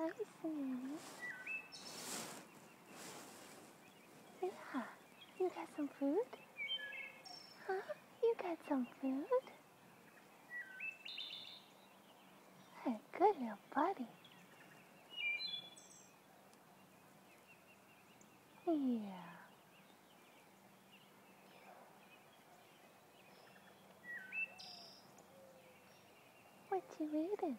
Yeah, you got some food? Huh? You got some food? Hey, good little buddy. Yeah. What you eating?